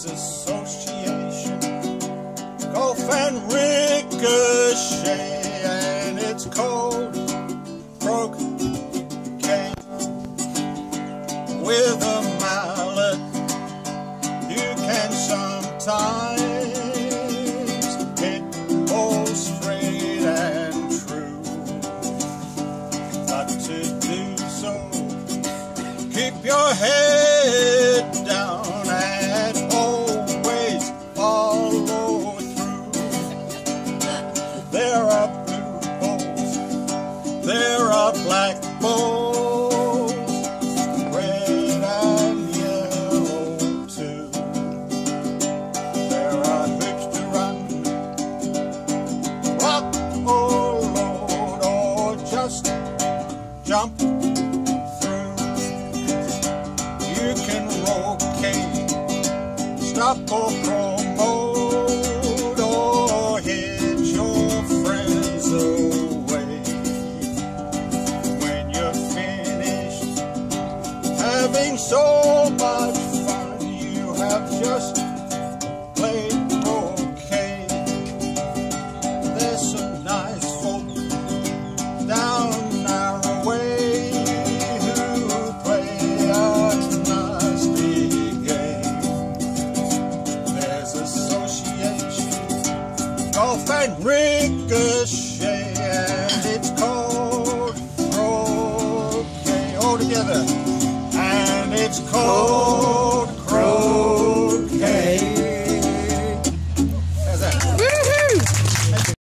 Players Association. Golf and Ricochet, and it's cold, broke game with a mallet. You can sometimes hit balls straight and true, but to do so, keep your head down. Jump through. You can locate, stop or promote, or hit your friends away. When you're finished having so much golf and ricochet, and it's called croquet all together, and it's called.